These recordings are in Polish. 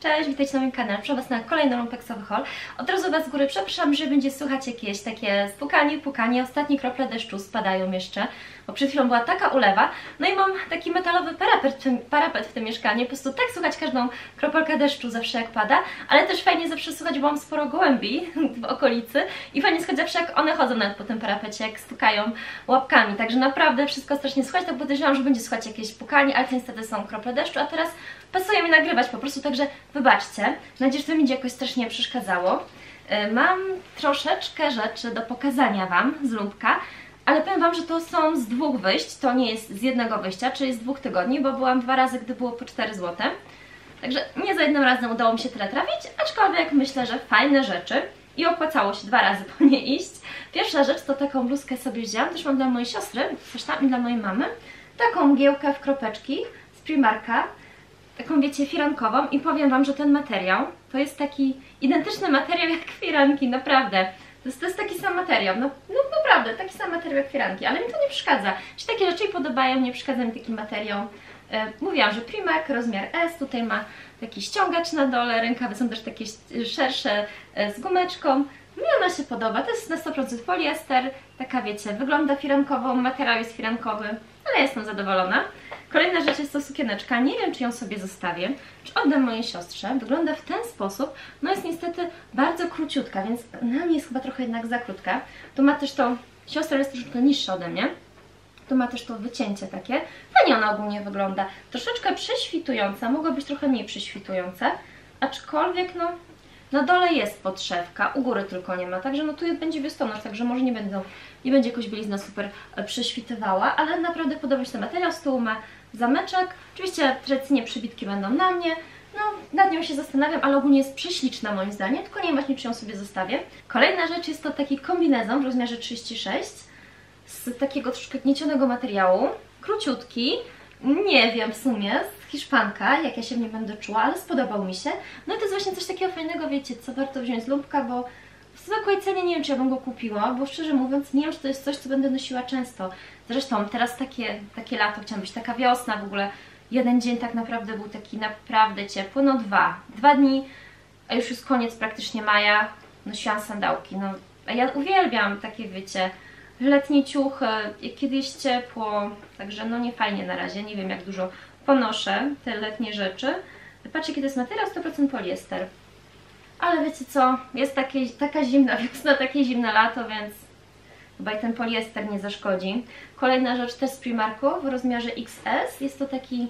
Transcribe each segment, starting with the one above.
Cześć, witajcie na moim kanale, proszę Was na kolejny lumpeksowy haul. Od razu Was z góry przepraszam, że będzie słychać jakieś takie spukanie, pukanie, ostatnie krople deszczu spadają jeszcze, bo przed chwilą była taka ulewa. No i mam taki metalowy parapet, w tym- parapet w tym mieszkaniu, po prostu tak słychać każdą kropelkę deszczu zawsze jak pada, ale też fajnie zawsze słychać, bo mam sporo gołębi w okolicy i fajnie słychać zawsze jak one chodzą nawet po tym parapecie, jak stukają łapkami, także naprawdę wszystko strasznie słychać, tak podejrzewam, że będzie słychać jakieś pukanie, ale to niestety są krople deszczu, a teraz pasuje mi nagrywać po prostu, także wybaczcie. Mam nadzieję, że to mi jakoś strasznie przeszkadzało. Yy, Mam troszeczkę rzeczy do pokazania Wam z lumpka, ale powiem Wam, że to są z dwóch wyjść, to nie jest z jednego wyjścia, czyli z dwóch tygodni, bo byłam dwa razy, gdy było po 4 zł. Także nie za jednym razem udało mi się tyle trafić, aczkolwiek myślę, że fajne rzeczy i opłacało się dwa razy po nie iść. Pierwsza rzecz to taką bluzkę sobie wzięłam, też mam dla mojej siostry, coś tam i dla mojej mamy. Taką mgiełkę w kropeczki z Primarka, taką wiecie, firankową i powiem Wam, że ten materiał to jest taki identyczny materiał jak firanki, naprawdę. To jest, to jest taki sam materiał, no, no naprawdę, taki sam materiał jak firanki, ale mi to nie przeszkadza. Się takie rzeczy mi podobają, nie przeszkadza mi taki materiał. E, mówiłam, że Primark, rozmiar S, tutaj ma taki ściągacz na dole, rękawy są też takie szersze e, z gumeczką. Mi ona się podoba, to jest na 100% poliester, taka wiecie, wygląda firankowo, materiał jest firankowy, ale jestem zadowolona. Kolejna rzecz jest to sukieneczka, nie wiem czy ją sobie zostawię, czy oddam mojej siostrze. Wygląda w ten sposób, no jest niestety bardzo króciutka, więc na mnie jest chyba trochę jednak za krótka. Tu ma też to, siostra jest troszeczkę niższa ode mnie, tu ma też to wycięcie takie. Fajnie ona ogólnie wygląda. Troszeczkę prześwitująca, mogła być trochę mniej prześwitująca, aczkolwiek no na dole jest podszewka, u góry tylko nie ma, także no tu będzie biustonosz, także może nie będą, nie będzie jakoś bielizna super e, prześwitywała, ale naprawdę podoba mi się ten materiał, z tyłu ma zameczek, oczywiście tradycyjnie przybitki będą na mnie, no nad nią się zastanawiam, ale ogólnie jest prześliczna moim zdaniem, tylko nie wiem właśnie czy ją sobie zostawię. Kolejna rzecz jest to taki kombinezon w rozmiarze 36 z takiego troszkę gniecionego materiału, króciutki, nie wiem w sumie, z hiszpanka, jak ja się w nim będę czuła, ale spodobał mi się. No i to jest właśnie coś takiego fajnego, wiecie, co warto wziąć z lumpka, bo w zwykłej cenie nie wiem, czy ja bym go kupiła, bo szczerze mówiąc nie wiem, czy to jest coś, co będę nosiła często. Zresztą teraz takie, takie lato, chciałam być taka wiosna w ogóle. Jeden dzień tak naprawdę był taki naprawdę ciepły, no dwa. Dwa dni, a już jest koniec praktycznie maja, nosiłam sandałki, no. A ja uwielbiam takie, wiecie, letnie ciuchy, kiedy jest ciepło, także no nie fajnie na razie, nie wiem jak dużo ponoszę te letnie rzeczy. Patrzcie, kiedy jest materiał 100% poliester. Ale wiecie co, jest takie, taka zimna wiosna, takie zimne lato, więc chyba i ten poliester nie zaszkodzi. Kolejna rzecz też z Primarku w rozmiarze XS, jest to taki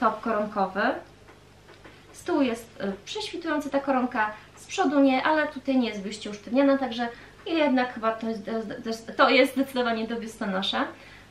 top koronkowy. Z tyłu jest y, prześwitująca ta koronka, z przodu nie, ale tutaj nie jest wyjście usztywnione, także jednak chyba to jest, to jest zdecydowanie do biustonosza.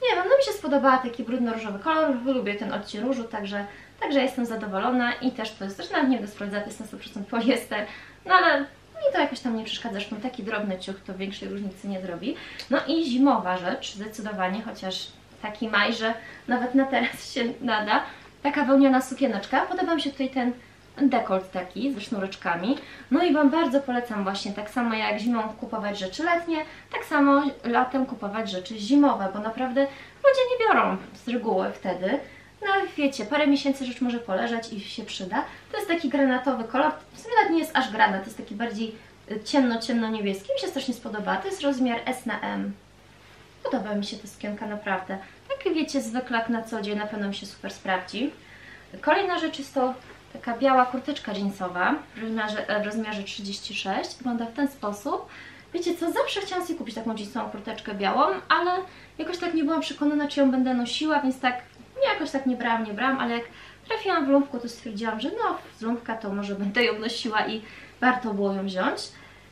Nie wiem, no mi się spodobała taki brudno-różowy kolor, lubię ten odcień różu, także, także jestem zadowolona i też to jest, zresztą nawet nie będę sprawdzać, jest na 100% poliester, no ale mi to jakoś tam nie przeszkadza, zresztą taki drobny ciuch to większej różnicy nie zrobi. No i zimowa rzecz, zdecydowanie, chociaż taki maj, że nawet na teraz się nada, taka wełniona sukieneczka, podoba mi się tutaj ten dekolt taki ze sznureczkami. No i Wam bardzo polecam właśnie tak samo jak zimą kupować rzeczy letnie, tak samo latem kupować rzeczy zimowe, bo naprawdę ludzie nie biorą z reguły wtedy. No wiecie, parę miesięcy rzecz może poleżeć i się przyda. To jest taki granatowy kolor, w sumie nawet nie jest aż granat, to jest taki bardziej ciemno-ciemno-niebieski. Mi się strasznie spodoba, to jest rozmiar S na M. Podoba mi się ta sukienka naprawdę. Tak wiecie, zwykle jak na co dzień na pewno mi się super sprawdzi. Kolejna rzecz jest to taka biała kurteczka jeansowa w rozmiarze, w rozmiarze 36. Wygląda w ten sposób. Wiecie co, zawsze chciałam sobie kupić taką jeansową kurteczkę białą, ale jakoś tak nie byłam przekonana, czy ją będę nosiła, więc tak nie, jakoś tak nie brałam, nie brałam, ale jak trafiłam w lumpku, to stwierdziłam, że no, z lumpka to może będę ją nosiła i warto było ją wziąć.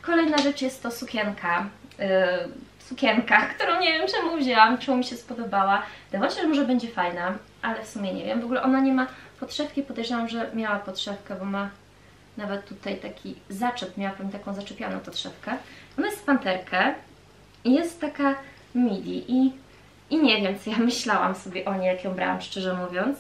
Kolejna rzecz jest to sukienka. Yy, sukienka, którą nie wiem czemu wzięłam, czemu mi się spodobała. Wydawało się, że może będzie fajna, ale w sumie nie wiem. W ogóle ona nie ma podszewki, podejrzewam, że miała podszewkę, bo ma nawet tutaj taki zaczep, pewnie taką zaczepianą podszewkę. Ona jest z panterkę i jest taka midi i, i nie wiem, co ja myślałam sobie o niej, jak ją brałam, szczerze mówiąc.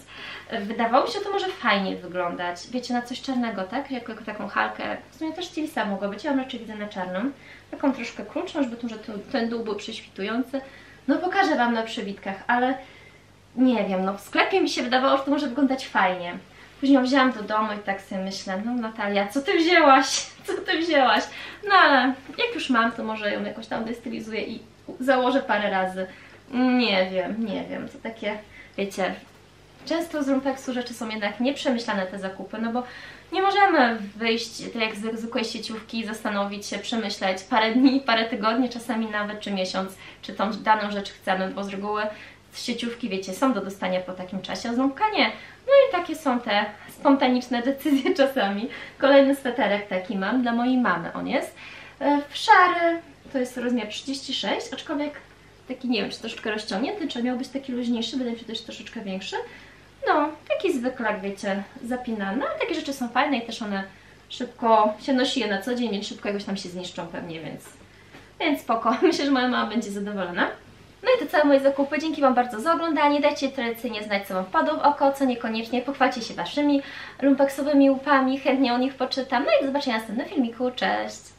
Wydawało mi się to może fajnie wyglądać, wiecie, na coś czarnego, tak? Jako, jako taką halkę, w sumie też stylista mogła być, ja ją raczej widzę na czarną. Taką troszkę krótszą, żeby tu, że ten dół był prześwitujący. No pokażę Wam na przebitkach, ale nie wiem, no w sklepie mi się wydawało, że to może wyglądać fajnie. Później ją wzięłam do domu i tak sobie myślę, no Natalia, co ty wzięłaś? Co ty wzięłaś? No ale jak już mam, to może ją jakoś tam destylizuję i założę parę razy. Nie wiem, nie wiem, to takie, wiecie, często z Rumpeksu rzeczy są jednak nieprzemyślane te zakupy, no bo nie możemy wyjść tak jak z zwykłej sieciówki zastanowić się, przemyśleć parę dni, parę tygodni, czasami nawet czy miesiąc, czy tą daną rzecz chcemy, bo z reguły sieciówki, wiecie, są do dostania po takim czasie, a z Rumpka nie. No i takie są te spontaniczne decyzje czasami. Kolejny sweterek taki mam, dla mojej mamy on jest. E, W szary, to jest rozmiar 36, aczkolwiek taki, nie wiem, czy troszeczkę rozciągnięty, czy miał być taki luźniejszy, wydaje mi się też troszeczkę większy. No, taki zwyklak, wiecie, zapinany, ale takie rzeczy są fajne i też one szybko się nosi je na co dzień, więc szybko jakoś tam się zniszczą pewnie, więc, więc spoko. Myślę, że moja mama będzie zadowolona. No i to całe moje zakupy. Dzięki Wam bardzo za oglądanie. Dajcie tradycyjnie znać, co Wam wpadło w oko, co niekoniecznie. Pochwalcie się Waszymi lumpeksowymi łupami, chętnie o nich poczytam. No i do zobaczenia w następnym filmiku. Cześć!